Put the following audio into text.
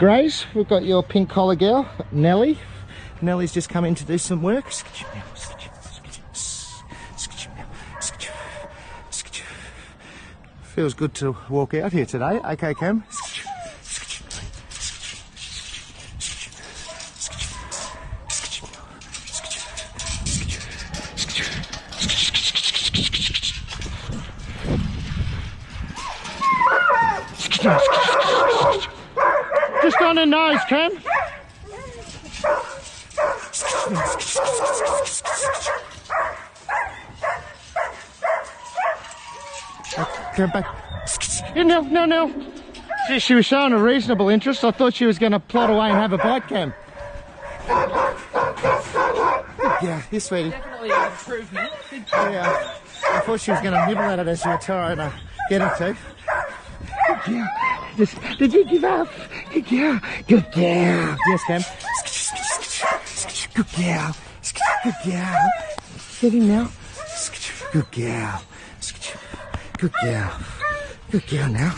Grace, we've got your pink collar girl, Nellie. Nellie's just come in to do some work. Feels good to walk out here today. Okay, Cam. Just on her nose, Cam. Go back. No, no, no. Gee, she was showing a reasonable interest. I thought she was going to plot away and have a bite, Cam. Yeah, here, sweetie. Definitely an improvement. Yeah. I thought she was going to nibble at it as you were trying to get her to. Good girl. Just, did you give up? Good girl. Good girl. Yes, Cam. Good girl. Good girl. Him now. Good girl. Good girl. Good girl now.